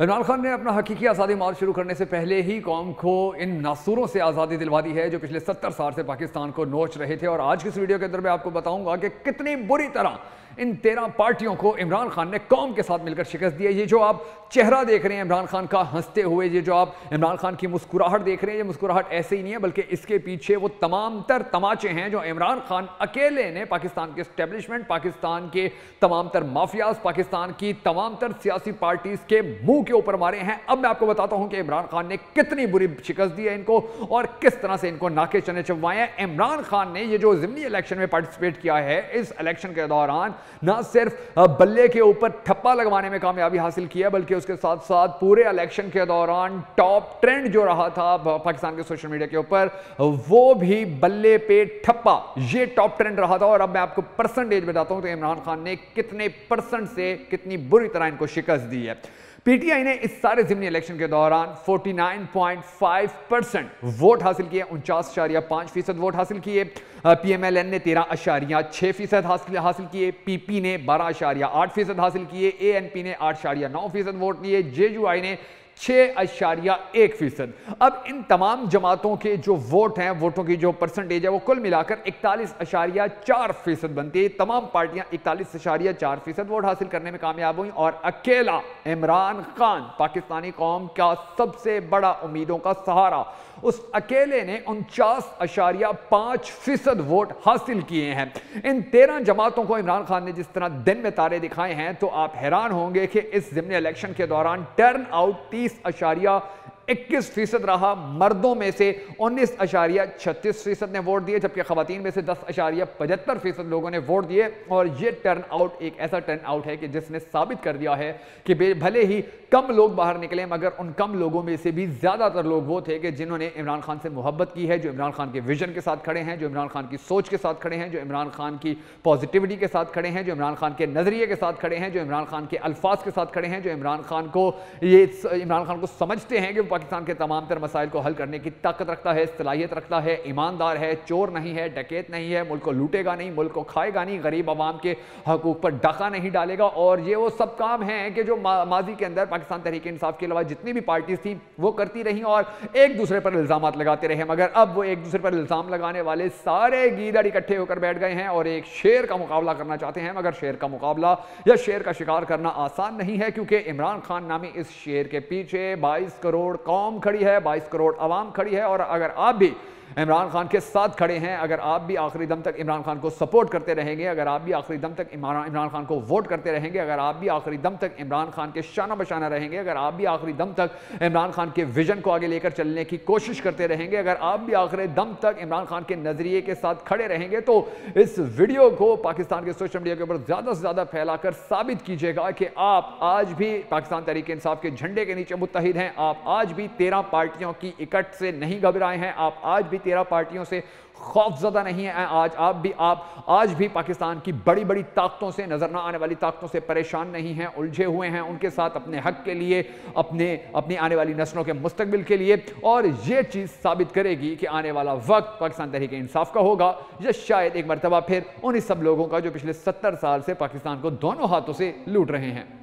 इमरान खान ने अपना हकीकी आज़ादी मार्च शुरू करने से पहले ही कौम को इन नासूरों से आज़ादी दिलवा दी है, जो पिछले सत्तर साल से पाकिस्तान को नोच रहे थे। और आज की इस वीडियो के अंदर मैं आपको बताऊँगा कि कितनी बुरी तरह इन तेरह पार्टियों को इमरान खान ने कौम के साथ मिलकर शिकस्त दी है। ये जो आप चेहरा देख रहे हैं इमरान खान का हँसते हुए, ये जो आप इमरान खान की मुस्कुराहट देख रहे हैं, ये मुस्कुराहट ऐसे ही नहीं है, बल्कि इसके पीछे वो तमाम तर तमाचे हैं जो इमरान खान अकेले ने पाकिस्तान के स्टेब्लिशमेंट पाकिस्तान के तमाम तर माफियाज पाकिस्तान की तमाम तर सियासी पार्टीज़ के मुँह के ऊपर मारे हैं। अब मैं आपको बताता हूँ कि इमरान खान ने कितनी बुरी शिकस्त दी है इनको और किस तरह से इनको नाके चने चबवाए हैं। इमरान खान ने ये जो जिमनी इलेक्शन में पार्टिसिपेट किया है, इस इलेक्शन के दौरान ना सिर्फ़ बल्ले के ऊपर ठप्पा लगवाने में कामयाबी हासिल की है, बल्कि उसके साथ साथ पूरे इलेक्शन के दौरान टॉप ट्रेंड जो रहा था पाकिस्तान के सोशल मीडिया के ऊपर, वो भी बल्ले पे ठप्पा। ये टॉप ट्रेंड रहा था और अब मैं आपको परसेंटेज बताता हूँ तो इमरान खान ने कितने परसेंट से कितनी बुरी तरह इनको शिकस्त दी है। पीटीआई ने इस सारे जिमनी इलेक्शन के दौरान 49.5 परसेंट वोट हासिल किए, उनचास पाँच फ़ीसद वोट हासिल किए। पीएमएलएन ने तेरह अशारिया छह फ़ीसद हासिल हासिल किए। पीपी ने बारह अशारिया आठ फ़ीसद हासिल किए। एएनपी ने आठ अशारिया नौ फ़ीसद वोट लिए जेयूआई ने छह अशारिया एक फ़ीसद। अब इन तमाम जमातों के जो वोट हैं, वोटों की जो परसेंटेज है, वो कुल मिलाकर इकतालीस अशारिया चार फ़ीसद बनती है। तमाम पार्टियाँ इकतालीस अशारिया चार फ़ीसद वोट हासिल करने में कामयाब हुई और अकेला इमरान खान, पाकिस्तानी कौम का सबसे बड़ा उम्मीदों का सहारा। उस अकेले ने उनचास अशारिया पाँच फ़ीसद वोट हासिल किए हैं। इन तेरह जमातों को इमरान खान ने जिस तरह दिन में तारे दिखाए हैं तो आप हैरान होंगे कि इस जिमनी इलेक्शन के दौरान टर्न आउट तीस अशारिया इक्कीस फ़ीसद रहा मर्दों में से उन्नीस अशारिया छत्तीस फ़ीसद ने वोट दिए, जबकि खवतिन में से दस अशारिया पचहत्तर फ़ीसद लोगों ने वोट दिए। और ये टर्न आउट एक ऐसा टर्न आउट है कि जिसने साबित कर दिया है कि भले ही कम लोग बाहर निकले, मगर उन कम लोगों में से भी ज़्यादातर लोग वो थे कि जिन्होंने इमरान खान से मोहब्बत की है, जो इमरान खान के विजन के साथ खड़े हैं, जो इमरान खान की सोच के साथ खड़े हैं, जो इमरान खान की पॉजिटिविटी के साथ खड़े हैं, जो इमरान खान के नज़रिए के साथ खड़े हैं, जो इमरान खान के अल्फाज के साथ खड़े हैं, जो इमरान खान को ये इमरान खान को समझते हैं कि पाकिस्तान के तमाम तर मसाइल को हल करने की ताकत रखता है, सलाहियत रखता है, ईमानदार है, चोर नहीं है, डकैत नहीं है, मुल्क को लूटेगा नहीं, मुल्क को खाएगा नहीं, गरीब आवाम के हकूक पर डाका नहीं डालेगा। और ये वो सब काम हैं कि जो माजी के अंदर पाकिस्तान तहरीक इंसाफ के अलावा जितनी भी पार्टीज़ थी, वो करती रही और एक दूसरे पर इल्ज़ाम लगाते रहे। मगर अब वो एक दूसरे पर इल्ज़ाम लगाने वाले सारे गीदड़ इकट्ठे होकर बैठ गए हैं और एक शेर का मुकाबला करना चाहते हैं। मगर शेर का मुकाबला या शेर का शिकार करना आसान नहीं है, क्योंकि इमरान खान नामी इस शेर के पीछे बाईस करोड़ कौम खड़ी है बाईस करोड़ आवाम खड़ी है और अगर आप भी इमरान खान के साथ खड़े हैं। अगर आप भी आखिरी दम तक इमरान खान को सपोर्ट करते रहेंगे, अगर आप भी आखिरी दम तक इमरान खान को वोट करते रहेंगे, अगर आप भी आखिरी दम तक इमरान खान के शाना बशाना रहेंगे, अगर आप भी आखिरी दम तक इमरान खान के विजन को आगे लेकर चलने की कोशिश करते रहेंगे, अगर आप भी आखिरी दम तक इमरान खान के नज़रिए के साथ खड़े रहेंगे तो इस वीडियो को पाकिस्तान के सोशल मीडिया के ऊपर ज़्यादा से ज़्यादा फैलाकर साबित कीजिएगा कि आप आज भी पाकिस्तान तरीके इंसाफ के झंडे के नीचे मुतहद हैं। आप आज भी तेरह पार्टियों की इकट्ठ से नहीं घबराए हैं। आप आज भी तेरह पार्टियों से खौफजदा नहीं है। आज आप भी, आप आज भी पाकिस्तान की बड़ी बड़ी ताकतों से, नज़र ना आने वाली ताकतों से परेशान नहीं हैं, उलझे हुए हैं उनके साथ अपने हक के लिए, अपने, अपनी आने वाली नस्लों के मुस्तबिल के लिए। और ये चीज़ साबित करेगी कि आने वाला वक्त पाकिस्तान तहरीक इंसाफ का होगा। या शायद एक मरतबा फिर उन्हीं सब लोगों का जो पिछले सत्तर साल से पाकिस्तान को दोनों हाथों से लूट रहे हैं।